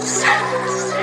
Silence.